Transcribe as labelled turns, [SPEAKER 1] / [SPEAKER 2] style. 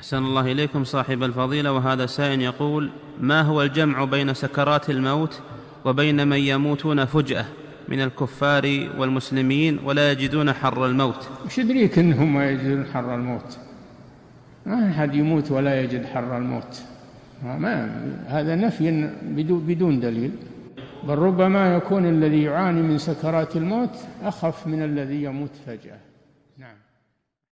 [SPEAKER 1] أحسن الله إليكم صاحب الفضيلة. وهذا سائل يقول ما هو الجمع بين سكرات الموت وبين من يموتون فجأة من الكفار والمسلمين ولا يجدون حر الموت؟
[SPEAKER 2] وش يدريك إنهم ما يجدون حر الموت. ما أحد يموت ولا يجد حر الموت. ما هذا نفي بدون بدون دليل. بل ربما يكون الذي يعاني من سكرات الموت أخف من الذي يموت فجأة. نعم.